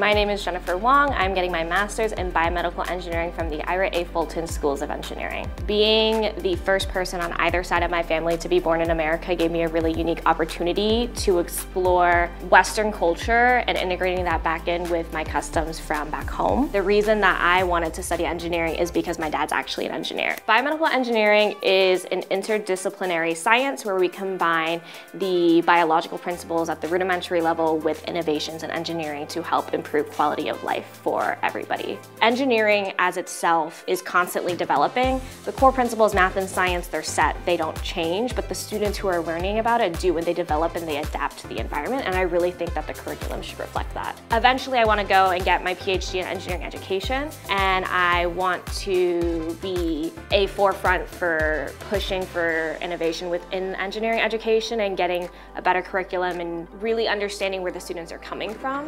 My name is Jennifer Wong. I'm getting my master's in biomedical engineering from the Ira A. Fulton Schools of Engineering. Being the first person on either side of my family to be born in America gave me a really unique opportunity to explore Western culture and integrating that back in with my customs from back home. The reason that I wanted to study engineering is because my dad's actually an engineer. Biomedical engineering is an interdisciplinary science where we combine the biological principles at the rudimentary level with innovations in engineering to help improve quality of life for everybody. Engineering as itself is constantly developing. The core principles, math and science, they're set, they don't change, but the students who are learning about it do when they develop and they adapt to the environment, and I really think that the curriculum should reflect that. Eventually, I want to go and get my PhD in engineering education, and I want to be a forefront for pushing for innovation within engineering education and getting a better curriculum and really understanding where the students are coming from.